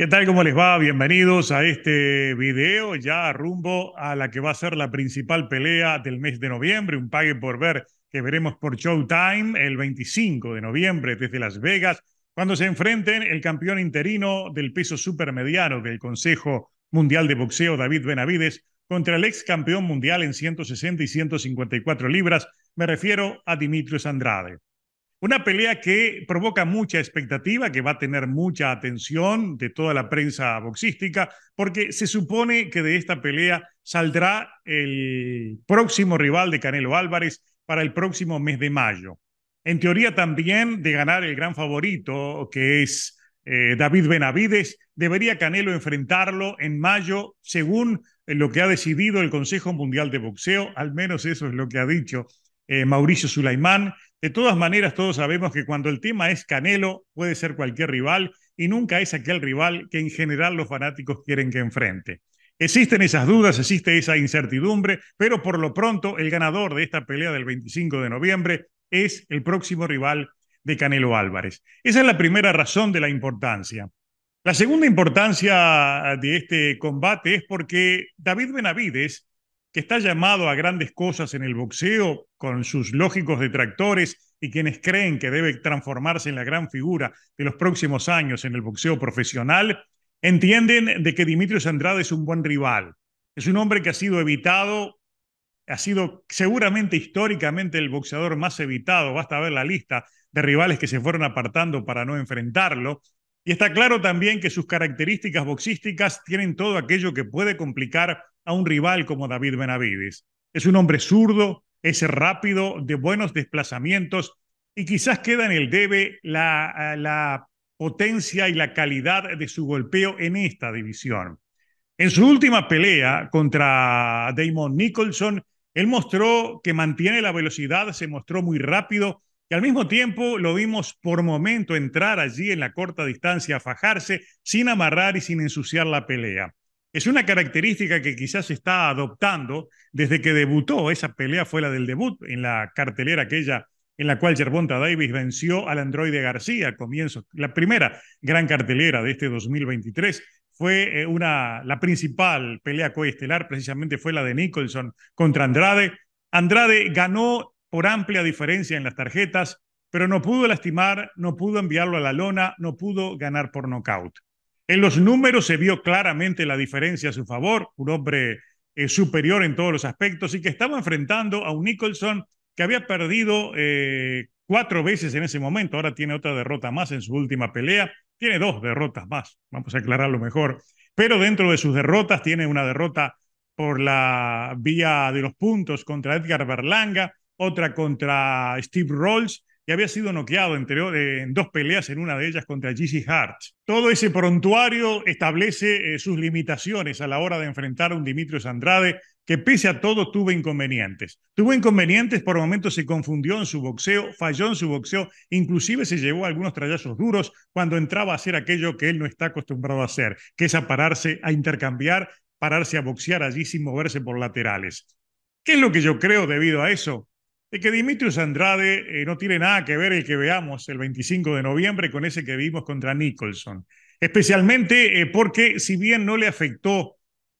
¿Qué tal? ¿Cómo les va? Bienvenidos a este video ya rumbo a la que va a ser la principal pelea del mes de noviembre, un pague por ver que veremos por Showtime el 25 de noviembre desde Las Vegas, cuando se enfrenten el campeón interino del peso supermediano del Consejo Mundial de Boxeo, David Benavides, contra el ex campeón mundial en 160 y 154 libras, me refiero a Dimitrios Andrade. Una pelea que provoca mucha expectativa, que va a tener mucha atención de toda la prensa boxística, porque se supone que de esta pelea saldrá el próximo rival de Canelo Álvarez para el próximo mes de mayo. En teoría también de ganar el gran favorito, que es eh, David Benavides, debería Canelo enfrentarlo en mayo, según lo que ha decidido el Consejo Mundial de Boxeo, al menos eso es lo que ha dicho eh, Mauricio Sulaimán. De todas maneras, todos sabemos que cuando el tema es Canelo, puede ser cualquier rival y nunca es aquel rival que en general los fanáticos quieren que enfrente. Existen esas dudas, existe esa incertidumbre, pero por lo pronto el ganador de esta pelea del 25 de noviembre es el próximo rival de Canelo Álvarez. Esa es la primera razón de la importancia. La segunda importancia de este combate es porque David Benavides que está llamado a grandes cosas en el boxeo con sus lógicos detractores y quienes creen que debe transformarse en la gran figura de los próximos años en el boxeo profesional, entienden de que Dimitrios Andrade es un buen rival. Es un hombre que ha sido evitado, ha sido seguramente históricamente el boxeador más evitado, basta ver la lista de rivales que se fueron apartando para no enfrentarlo. Y está claro también que sus características boxísticas tienen todo aquello que puede complicar a un rival como David Benavides. Es un hombre zurdo, es rápido, de buenos desplazamientos y quizás queda en el debe la, la potencia y la calidad de su golpeo en esta división. En su última pelea contra Damon Nicholson, él mostró que mantiene la velocidad, se mostró muy rápido y al mismo tiempo lo vimos por momento entrar allí en la corta distancia a fajarse sin amarrar y sin ensuciar la pelea. Es una característica que quizás está adoptando desde que debutó. Esa pelea fue la del debut en la cartelera aquella en la cual Gervonta Davis venció al androide García. Comienzo, la primera gran cartelera de este 2023 fue eh, una, la principal pelea coestelar, precisamente fue la de Nicholson contra Andrade. Andrade ganó por amplia diferencia en las tarjetas, pero no pudo lastimar, no pudo enviarlo a la lona, no pudo ganar por nocaut. En los números se vio claramente la diferencia a su favor, un hombre eh, superior en todos los aspectos y que estaba enfrentando a un Nicholson que había perdido eh, cuatro veces en ese momento, ahora tiene otra derrota más en su última pelea, tiene dos derrotas más, vamos a aclararlo mejor, pero dentro de sus derrotas tiene una derrota por la vía de los puntos contra Edgar Berlanga, otra contra Steve Rolls y había sido noqueado en dos peleas, en una de ellas contra Gigi Hart. Todo ese prontuario establece eh, sus limitaciones a la hora de enfrentar a un Dimitrios Andrade que pese a todo tuvo inconvenientes. Tuvo inconvenientes, por momentos se confundió en su boxeo, falló en su boxeo, inclusive se llevó algunos trayazos duros cuando entraba a hacer aquello que él no está acostumbrado a hacer, que es a pararse, a intercambiar, pararse a boxear allí sin moverse por laterales. ¿Qué es lo que yo creo debido a eso? De que Dimitrios Andrade eh, no tiene nada que ver el que veamos el 25 de noviembre con ese que vimos contra Nicholson. Especialmente eh, porque si bien no le afectó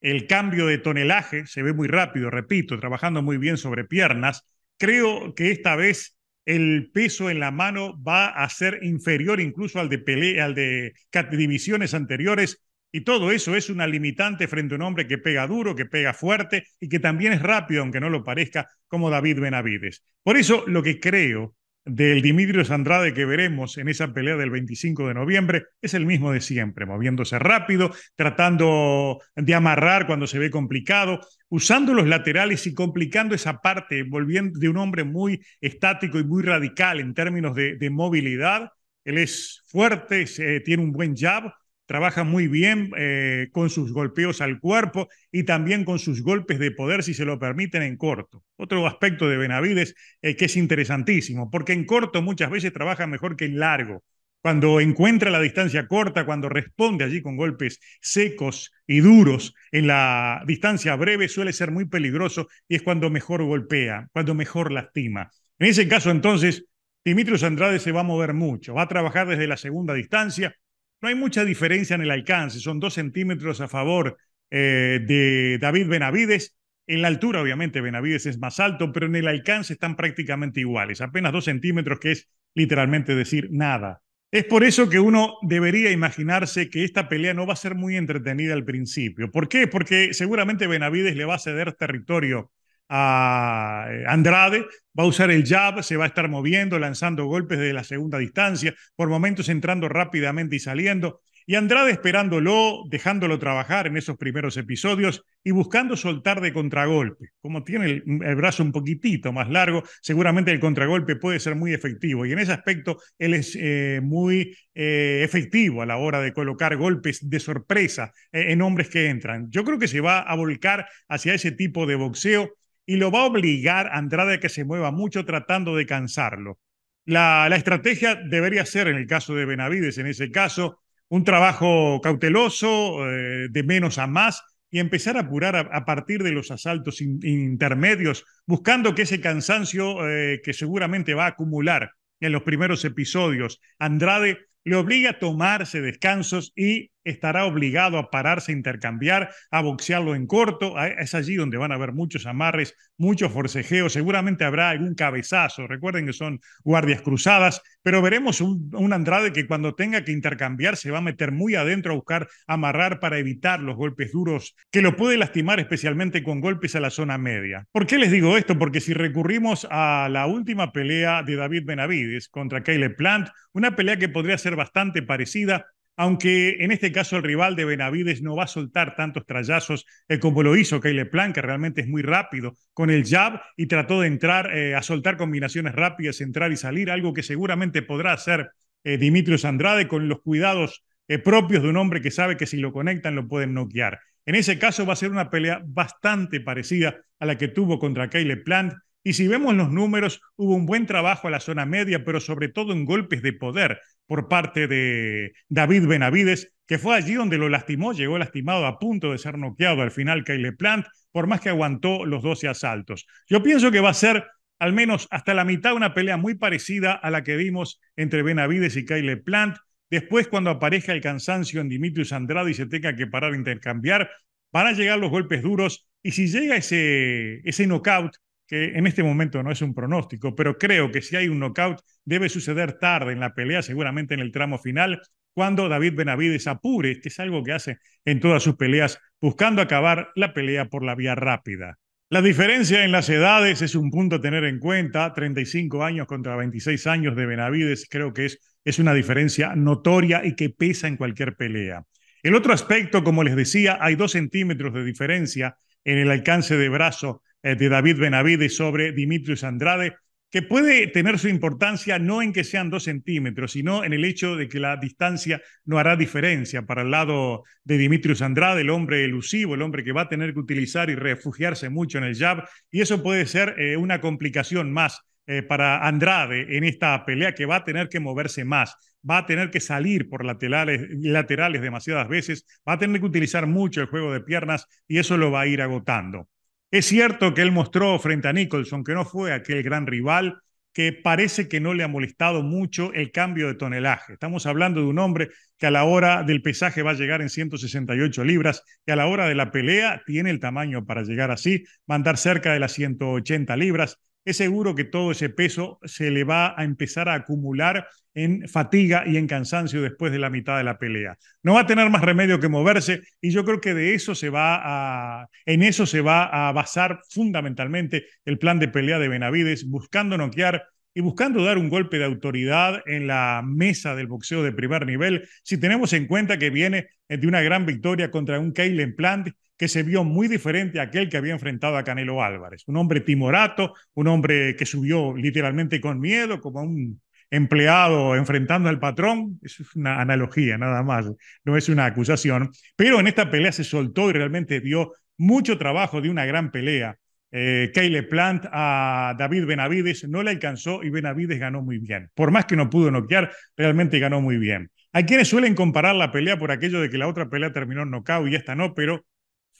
el cambio de tonelaje, se ve muy rápido, repito, trabajando muy bien sobre piernas, creo que esta vez el peso en la mano va a ser inferior incluso al de, pelea, al de divisiones anteriores y todo eso es una limitante frente a un hombre que pega duro, que pega fuerte y que también es rápido, aunque no lo parezca, como David Benavides. Por eso lo que creo del Dimitrios Andrade que veremos en esa pelea del 25 de noviembre es el mismo de siempre, moviéndose rápido, tratando de amarrar cuando se ve complicado, usando los laterales y complicando esa parte, volviendo de un hombre muy estático y muy radical en términos de, de movilidad. Él es fuerte, tiene un buen jab, trabaja muy bien eh, con sus golpeos al cuerpo y también con sus golpes de poder, si se lo permiten, en corto. Otro aspecto de Benavides eh, que es interesantísimo, porque en corto muchas veces trabaja mejor que en largo. Cuando encuentra la distancia corta, cuando responde allí con golpes secos y duros en la distancia breve, suele ser muy peligroso y es cuando mejor golpea, cuando mejor lastima. En ese caso, entonces, Dimitrios Andrade se va a mover mucho, va a trabajar desde la segunda distancia, no hay mucha diferencia en el alcance, son dos centímetros a favor eh, de David Benavides. En la altura, obviamente, Benavides es más alto, pero en el alcance están prácticamente iguales, apenas dos centímetros, que es literalmente decir nada. Es por eso que uno debería imaginarse que esta pelea no va a ser muy entretenida al principio. ¿Por qué? Porque seguramente Benavides le va a ceder territorio eh, Andrade, va a usar el jab, se va a estar moviendo, lanzando golpes de la segunda distancia, por momentos entrando rápidamente y saliendo. Y Andrade esperándolo, dejándolo trabajar en esos primeros episodios y buscando soltar de contragolpe. Como tiene el, brazo un poquitito más largo, seguramente el contragolpe puede ser muy efectivo. Y en ese aspecto él es eh, muy eh, efectivo a la hora de colocar golpes de sorpresa en hombres que entran. Yo creo que se va a volcar hacia ese tipo de boxeo y lo va a obligar a Andrade a que se mueva mucho tratando de cansarlo. La, estrategia debería ser, en el caso de Benavides, en ese caso, un trabajo cauteloso, eh, de menos a más, y empezar a apurar a, partir de los asaltos intermedios, buscando que ese cansancio eh, que seguramente va a acumular en los primeros episodios, Andrade le obliga a tomarse descansos y estará obligado a pararse a intercambiar, a boxearlo en corto. Es allí donde van a haber muchos amarres, muchos forcejeos. Seguramente habrá algún cabezazo. Recuerden que son guardias cruzadas, pero veremos un, un, Andrade que cuando tenga que intercambiar se va a meter muy adentro a buscar amarrar para evitar los golpes duros que lo puede lastimar, especialmente con golpes a la zona media. ¿Por qué les digo esto? Porque si recurrimos a la última pelea de David Benavides contra Caleb Plant, una pelea que podría ser bastante parecida, aunque en este caso el rival de Benavides no va a soltar tantos trayazos eh, como lo hizo Caleb Plan, que realmente es muy rápido con el jab y trató de entrar eh, a soltar combinaciones rápidas, entrar y salir, algo que seguramente podrá hacer eh, Dimitrios Andrade con los cuidados propios de un hombre que sabe que si lo conectan lo pueden noquear. En ese caso va a ser una pelea bastante parecida a la que tuvo contra Caleb Plant y si vemos los números, hubo un buen trabajo a la zona media, pero sobre todo en golpes de poder por parte de David Benavides, que fue allí donde lo lastimó, llegó lastimado a punto de ser noqueado al final Kyle Plant, por más que aguantó los 12 asaltos. Yo pienso que va a ser al menos hasta la mitad una pelea muy parecida a la que vimos entre Benavides y Kyle Plant. Después, cuando aparezca el cansancio en Dimitrius Andrade y se tenga que parar a intercambiar, van a llegar los golpes duros y si llega ese, ese knockout, que en este momento no es un pronóstico, pero creo que si hay un knockout debe suceder tarde en la pelea, seguramente en el tramo final, cuando David Benavides apure, que es algo que hace en todas sus peleas, buscando acabar la pelea por la vía rápida. La diferencia en las edades es un punto a tener en cuenta, 35 años contra 26 años de Benavides, creo que es, es una diferencia notoria y que pesa en cualquier pelea. El otro aspecto, como les decía, hay dos centímetros de diferencia en el alcance de brazo de David Benavides sobre Dimitrios Andrade, que puede tener su importancia no en que sean dos centímetros, sino en el hecho de que la distancia no hará diferencia para el lado de Dimitrios Andrade, el hombre elusivo, el hombre que va a tener que utilizar y refugiarse mucho en el jab, y eso puede ser eh, una complicación más eh, para Andrade en esta pelea que va a tener que moverse más, va a tener que salir por laterales demasiadas veces, va a tener que utilizar mucho el juego de piernas y eso lo va a ir agotando. Es cierto que él mostró frente a Nicholson que no fue aquel gran rival, que parece que no le ha molestado mucho el cambio de tonelaje. Estamos hablando de un hombre que a la hora del pesaje va a llegar en 168 libras y a la hora de la pelea tiene el tamaño para llegar así, va a andar cerca de las 180 libras es seguro que todo ese peso se le va a empezar a acumular en fatiga y en cansancio después de la mitad de la pelea. No va a tener más remedio que moverse y yo creo que de eso se va a, en eso se va a basar fundamentalmente el plan de pelea de Benavides, buscando noquear y buscando dar un golpe de autoridad en la mesa del boxeo de primer nivel, si tenemos en cuenta que viene de una gran victoria contra un Kaylen Plant que se vio muy diferente a aquel que había enfrentado a Canelo Álvarez. Un hombre timorato, un hombre que subió literalmente con miedo, como un empleado enfrentando al patrón. Es una analogía, nada más, no es una acusación. Pero en esta pelea se soltó y realmente dio mucho trabajo de una gran pelea. Eh, Plant a David Benavides no le alcanzó y Benavides ganó muy bien. Por más que no pudo noquear, realmente ganó muy bien. Hay quienes suelen comparar la pelea por aquello de que la otra pelea terminó en knockout y esta no, pero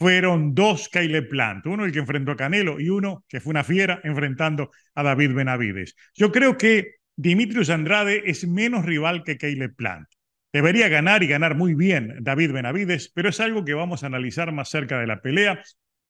fueron dos Caleb Plant, uno el que enfrentó a Canelo y uno que fue una fiera enfrentando a David Benavides. Yo creo que Dimitrios Andrade es menos rival que Caleb Plant. Debería ganar y ganar muy bien David Benavides, pero es algo que vamos a analizar más cerca de la pelea.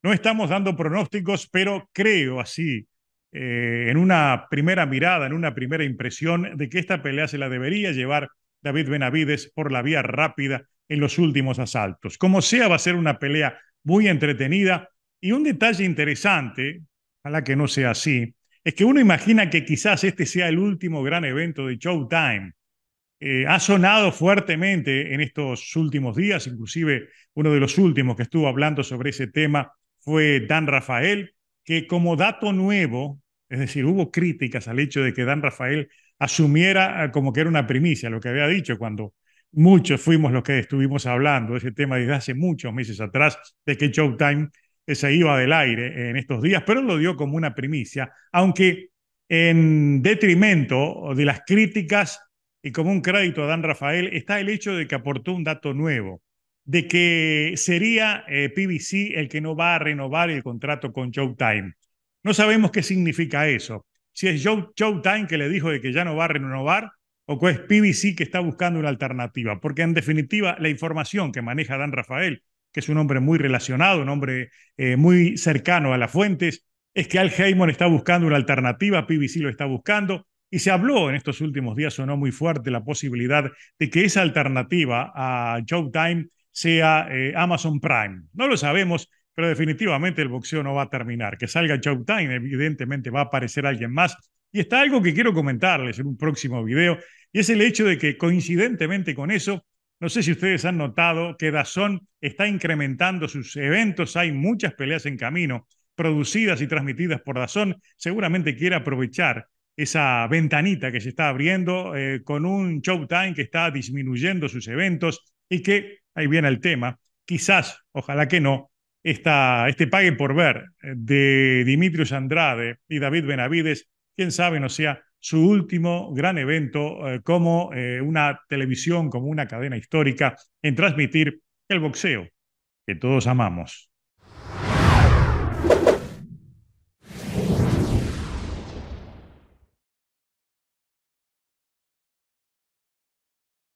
No estamos dando pronósticos, pero creo así, eh, en una primera mirada, en una primera impresión, de que esta pelea se la debería llevar David Benavides por la vía rápida en los últimos asaltos. Como sea, va a ser una pelea muy entretenida. Y un detalle interesante, ojalá que no sea así, es que uno imagina que quizás este sea el último gran evento de Showtime. Eh, ha sonado fuertemente en estos últimos días, inclusive uno de los últimos que estuvo hablando sobre ese tema fue Dan Rafael, que como dato nuevo, es decir, hubo críticas al hecho de que Dan Rafael asumiera eh, como que era una primicia lo que había dicho cuando muchos fuimos los que estuvimos hablando de ese tema desde hace muchos meses atrás, de que Showtime se iba del aire en estos días, pero lo dio como una primicia, aunque en detrimento de las críticas y como un crédito a Dan Rafael está el hecho de que aportó un dato nuevo, de que sería eh, PBC el que no va a renovar el contrato con Showtime. No sabemos qué significa eso. Si es Showtime que le dijo de que ya no va a renovar o es PBC que está buscando una alternativa, porque en definitiva la información que maneja Dan Rafael, que es un hombre muy relacionado, un hombre eh, muy cercano a las fuentes, es que Al Heyman está buscando una alternativa, PBC lo está buscando, y se habló en estos últimos días, sonó muy fuerte la posibilidad de que esa alternativa a Showtime sea eh, Amazon Prime. No lo sabemos, pero definitivamente el boxeo no va a terminar. Que salga Showtime, evidentemente va a aparecer alguien más. Y está algo que quiero comentarles en un próximo video, y es el hecho de que coincidentemente con eso, no sé si ustedes han notado que Dazón está incrementando sus eventos, hay muchas peleas en camino, producidas y transmitidas por Dazón, seguramente quiere aprovechar esa ventanita que se está abriendo eh, con un Showtime que está disminuyendo sus eventos y que, ahí viene el tema, quizás, ojalá que no, esta, este pague por ver eh, de Dimitrios Andrade y David Benavides, quién sabe no sea su último gran evento eh, como una televisión, como una cadena histórica en transmitir el boxeo que todos amamos.